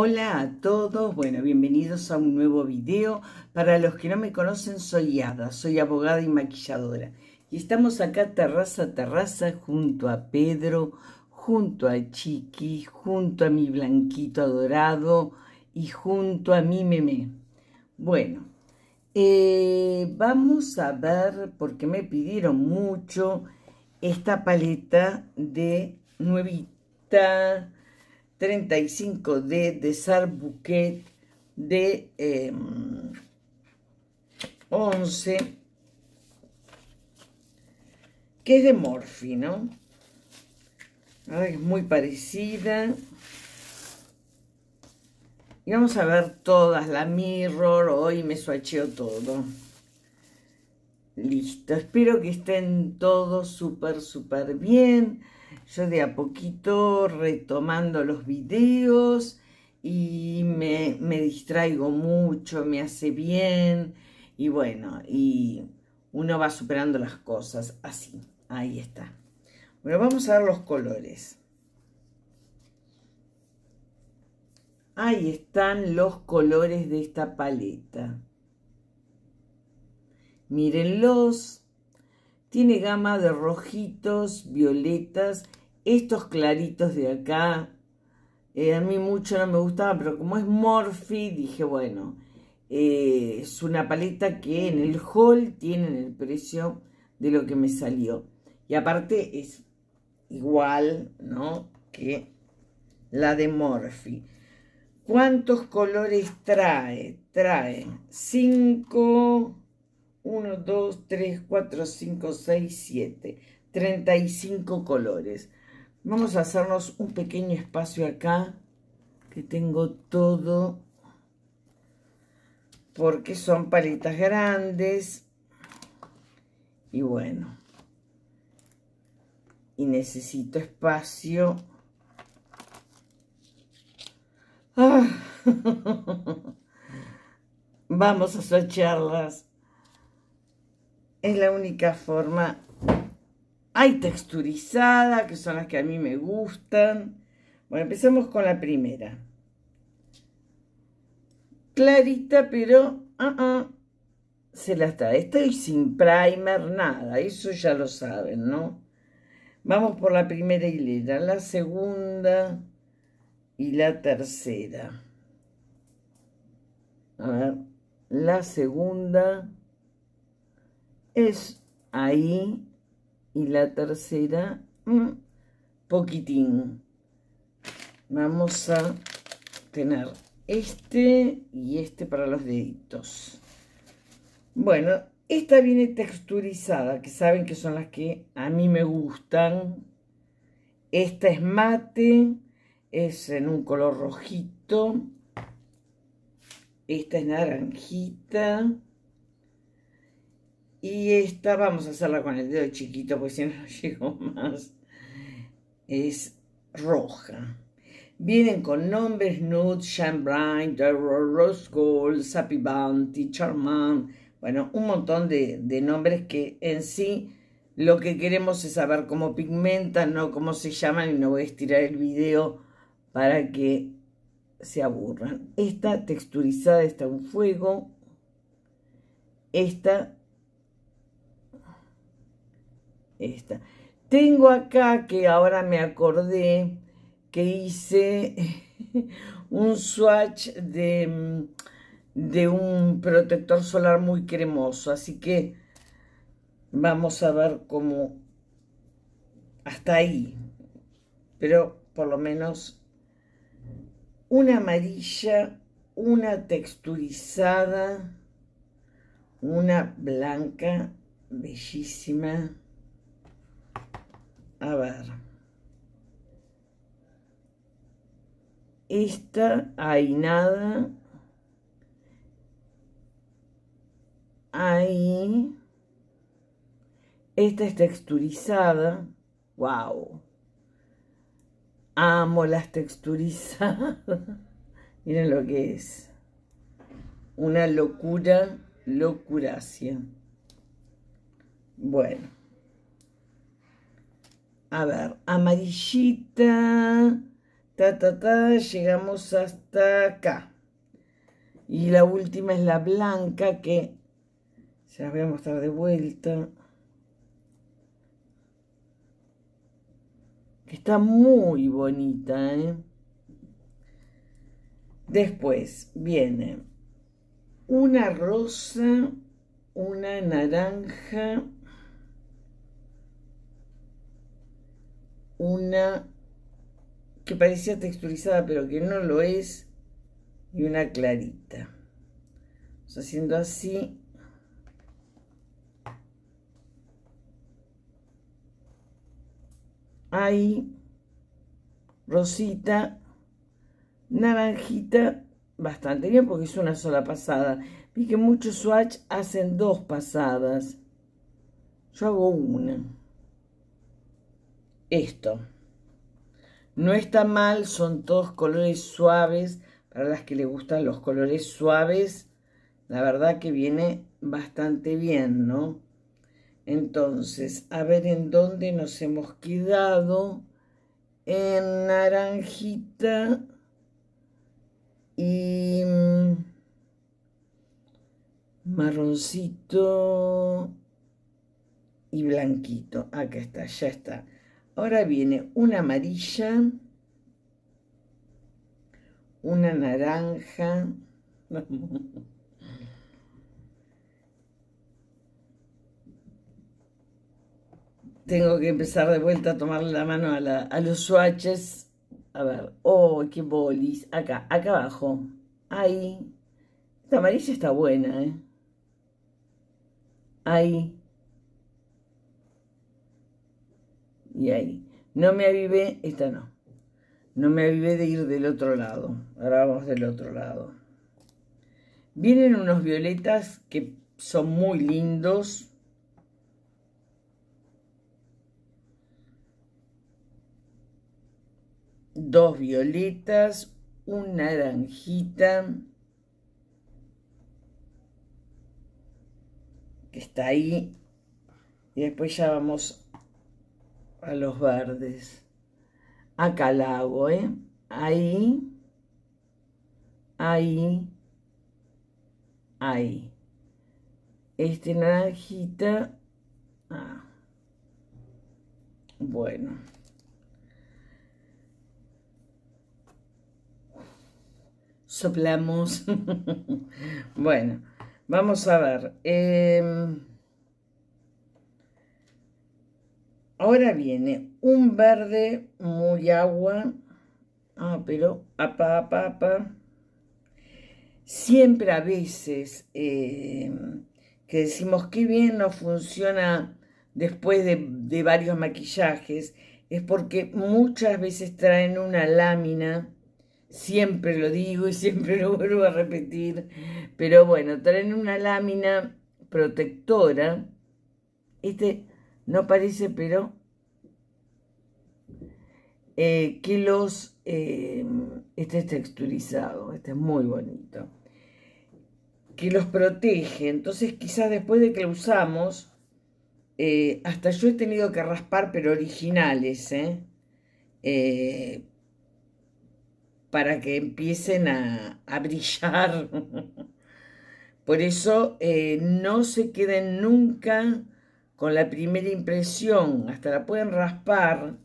Hola a todos, bueno, bienvenidos a un nuevo video. Para los que no me conocen, soy Ada, soy abogada y maquilladora. Y estamos acá terraza a terraza junto a Pedro, junto a Chiqui, junto a mi blanquito adorado y junto a mi meme. Bueno, eh, vamos a ver, porque me pidieron mucho, esta paleta de nuevita 35D de Sar Bouquet de 11, em, que es de Morphe, ¿no? es muy parecida. Y vamos a ver todas, la Mirror, hoy me swatcheo todo. Listo, espero que estén todos súper, súper bien yo de a poquito retomando los videos y me, me, distraigo mucho, me hace bien y bueno, y uno va superando las cosas así, ahí está. Bueno, vamos a ver los colores. Ahí están los colores de esta paleta. Mírenlos. Tiene gama de rojitos, violetas estos claritos de acá, eh, a mí mucho no me gustaban, pero como es Morphe, dije, bueno, eh, es una paleta que en el haul tienen el precio de lo que me salió. Y aparte es igual, ¿no? Que la de Morphe. ¿Cuántos colores trae? Trae 5, 1, 2, 3, 4, 5, 6, 7. 35 colores. Vamos a hacernos un pequeño espacio acá, que tengo todo, porque son paletas grandes. Y bueno, y necesito espacio. Ah. Vamos a swatcharlas. Es la única forma hay texturizada, que son las que a mí me gustan. Bueno, empecemos con la primera. Clarita, pero ah, se la está. Estoy sin primer, nada. Eso ya lo saben, ¿no? Vamos por la primera hilera, la segunda y la tercera. A ver, la segunda es ahí y la tercera, mm, poquitín. Vamos a tener este y este para los deditos. Bueno, esta viene texturizada, que saben que son las que a mí me gustan. Esta es mate, es en un color rojito. Esta es naranjita. Y esta vamos a hacerla con el dedo chiquito, porque si no, no llego más. Es roja. Vienen con nombres Nude, Shine Bright, Rose Gold, Sappy Bounty, Charmant. Bueno, un montón de, nombres que en sí lo que queremos es saber cómo pigmentan, no cómo se llaman. Y no voy a estirar el video para que se aburran. Esta texturizada está en fuego. Esta esta. Tengo acá que ahora me acordé que hice un swatch de, de un protector solar muy cremoso. Así que vamos a ver cómo hasta ahí. Pero por lo menos una amarilla, una texturizada, una blanca bellísima. A ver. Esta, hay nada. Ahí. Esta es texturizada. Wow. Amo las texturizadas. Miren lo que es. Una locura, locuracia. Bueno. A ver, amarillita, Ta, ta, ta, llegamos hasta acá. Y la última es la blanca que se las voy a mostrar de vuelta. Está muy bonita, ¿eh? Después viene una rosa, una naranja, una que parecía texturizada pero que no lo es y una clarita. haciendo así. Ahí, rosita, naranjita, bastante bien porque es una sola pasada. Vi que muchos swatch hacen dos pasadas. Yo hago una. Esto. No está mal, son todos colores suaves. Para las que les gustan los colores suaves, la verdad que viene bastante bien, ¿no? Entonces, a ver en dónde nos hemos quedado. En naranjita y mm, marroncito y blanquito. Acá está, ya está. Ahora viene una amarilla, una naranja. Tengo que empezar de vuelta a tomarle la mano a, los swatches. A ver, oh, qué bolis. Acá, acá abajo. Ahí. Esta amarilla está buena, ¿eh? Ahí. Y ahí. No me avivé, esta no. No me avivé de ir del otro lado. Ahora vamos del otro lado. Vienen unos violetas que son muy lindos. Dos violetas, una naranjita. Que está ahí. Y después ya vamos a los verdes. Acá la hago, ¿eh? Ahí, ahí, ahí. Este naranjita. Ah. Bueno. Soplamos. bueno, vamos a ver. Eh, Ahora viene un verde muy agua. Ah, pero apa, apa. Siempre a veces eh, que decimos que bien no funciona después de, de varios maquillajes, es porque muchas veces traen una lámina, siempre lo digo y siempre lo vuelvo a repetir, pero bueno, traen una lámina protectora. Este no parece, pero eh, que los... Eh, este es texturizado, este es muy bonito. Que los protege. Entonces quizás después de que lo usamos, eh, hasta yo he tenido que raspar, pero originales, para que empiecen a, a brillar. Por eso no se queden nunca con la primera impresión, hasta la pueden raspar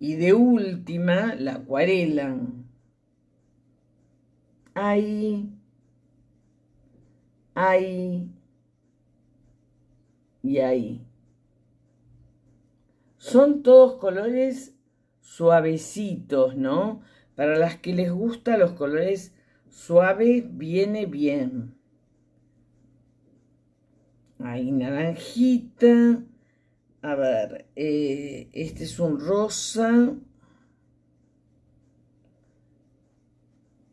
y de última la acuarela. Ahí, ahí y ahí. Son todos colores suavecitos, ¿no? Para las que les gustan los colores suaves, viene bien. Ahí naranjita. A ver, eh, este es un rosa.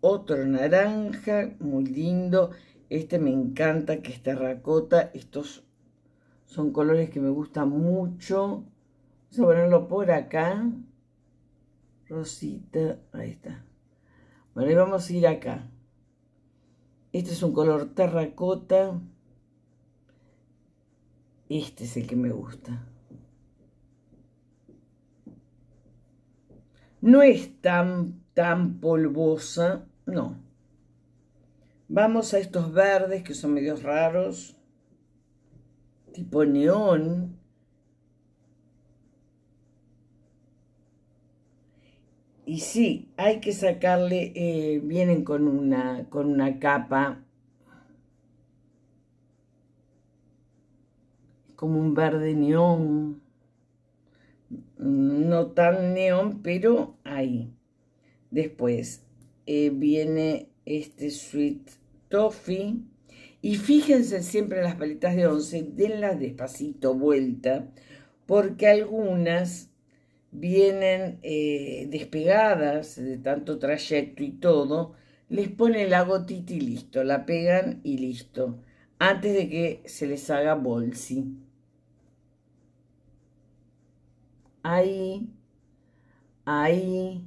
Otro naranja, muy lindo. Este me encanta, que es terracota. Estos son colores que me gustan mucho. Vamos a ponerlo por acá. Rosita, ahí está. Bueno, y vamos a ir acá. Este es un color terracota. Este es el que me gusta. No es tan, tan polvosa, no. Vamos a estos verdes que son medios raros, tipo neón. Y sí, hay que sacarle, eh, vienen con una, con una capa, como un verde neón, no tan neón, pero ahí. Después eh, viene este Sweet Toffee. Y fíjense siempre en las paletas de once, denlas despacito vuelta, porque algunas vienen eh, despegadas de tanto trayecto y todo, les ponen la gotita y listo, la pegan y listo, antes de que se les haga bolsi. Ahí, ahí,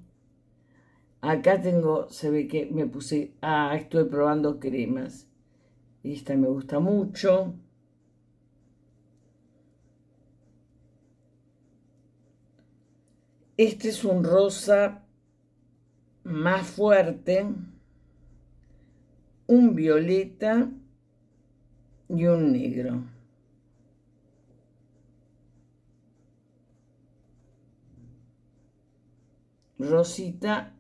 acá tengo, se ve que me puse, ah, estoy probando cremas. Esta me gusta mucho. Este es un rosa más fuerte, un violeta y un negro. Rosita,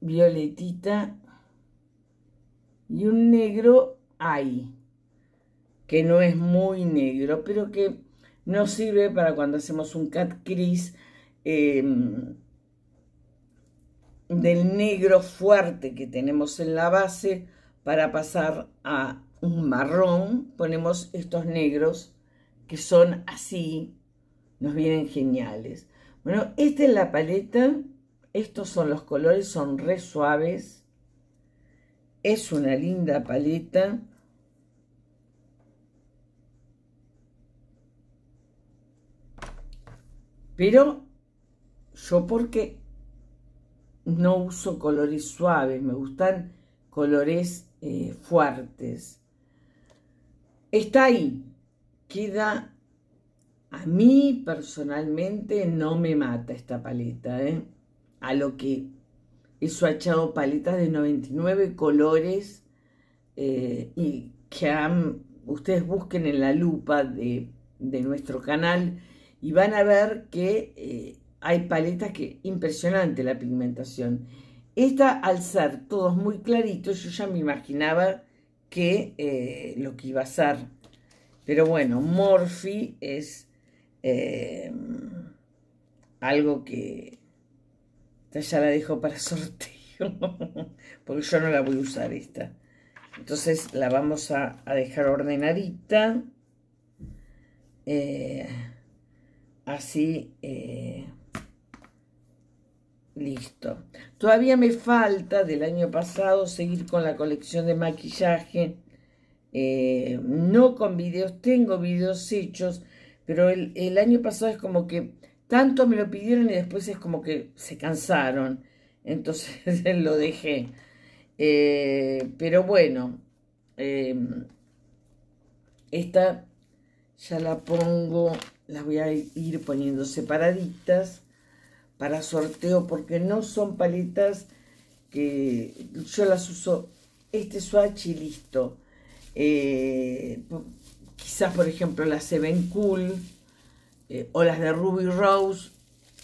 violetita y un negro ahí, que no es muy negro, pero que nos sirve para cuando hacemos un cat crease em, del negro fuerte que tenemos en la base para pasar a un marrón. Ponemos estos negros que son así, nos vienen geniales. Bueno, esta es la paleta. Estos son los colores, son re suaves. Es una linda paleta. Pero yo porque no uso colores suaves, me gustan colores eh, fuertes. Está ahí, queda, a mí personalmente no me mata esta paleta, ¿eh? a lo que he swatchado paletas de 99 colores eh, y que ustedes busquen en la lupa de, nuestro canal y van a ver que eh, hay paletas que impresionante la pigmentación. Esta, al ser todos muy claritos, yo ya me imaginaba que lo que iba a ser. Pero bueno, Morphe es eh, algo que ya la dejo para sorteo, porque yo no la voy a usar esta. Entonces la vamos a, dejar ordenadita. Eh, así eh, listo todavía me falta del año pasado seguir con la colección de maquillaje eh, no con videos tengo videos hechos pero el, año pasado es como que tanto me lo pidieron y después es como que se cansaron. Entonces lo dejé. Eh, pero bueno esta ya la pongo las voy a ir poniendo separaditas para sorteo porque no son paletas que yo las uso este swatch y listo. Eh, quizás por ejemplo las Seven Cool eh, o las de Ruby Rose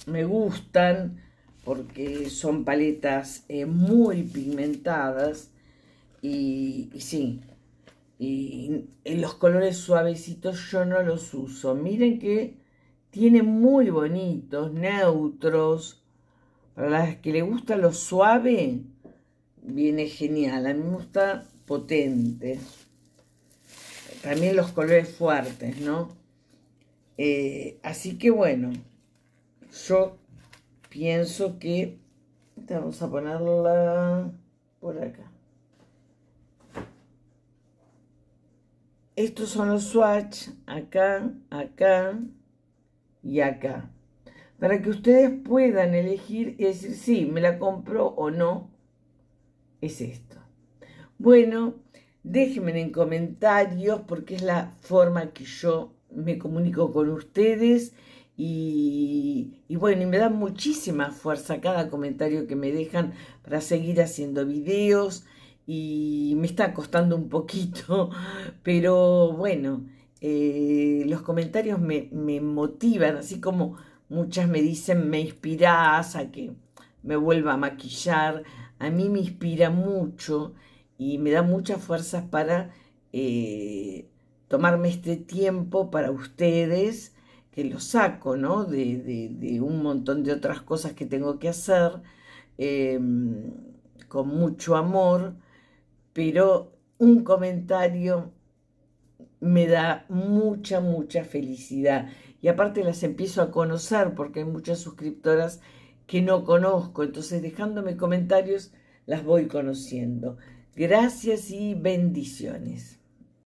me gustan porque son paletas eh, muy pigmentadas y, sí, y los colores suavecitos yo no los uso. Miren que tiene muy bonitos, neutros. Para las que le gusta lo suave, viene genial. A mí me gusta potente. También los colores fuertes, ¿no? Eh, así que bueno, yo pienso que... Vamos a ponerla por acá. Estos son los swatch, acá, acá y acá. Para que ustedes puedan elegir y decir, sí, me la compro o no, es esto. Bueno, déjenme en comentarios porque es la forma que yo me comunico con ustedes. Y, bueno, y me da muchísima fuerza cada comentario que me dejan para seguir haciendo videos. Y me está costando un poquito, pero bueno, eh, los comentarios me, me, motivan, así como muchas me dicen, me inspiras a que me vuelva a maquillar, a mí me inspira mucho y me da muchas fuerzas para eh, tomarme este tiempo para ustedes, que lo saco, ¿no? De, de, un montón de otras cosas que tengo que hacer, em, con mucho amor, pero un comentario me da mucha, mucha felicidad. Y aparte las empiezo a conocer porque hay muchas suscriptoras que no conozco, entonces dejándome comentarios las voy conociendo. Gracias y bendiciones.